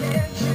Yeah.